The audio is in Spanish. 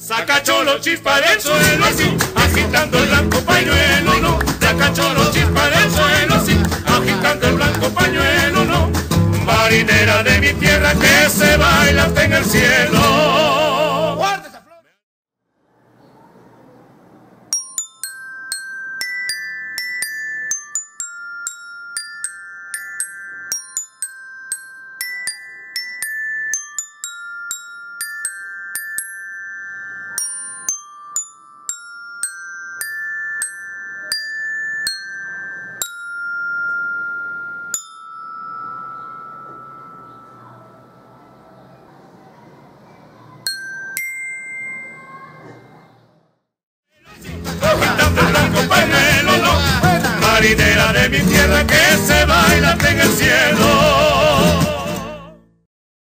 Saca cholo chispa del suelo así, agitando el blanco pañuelo, no. Saca cholo chispa del suelo así, agitando el blanco pañuelo, no. Marinera de mi tierra que se baila en el cielo. De mi tierra que se baila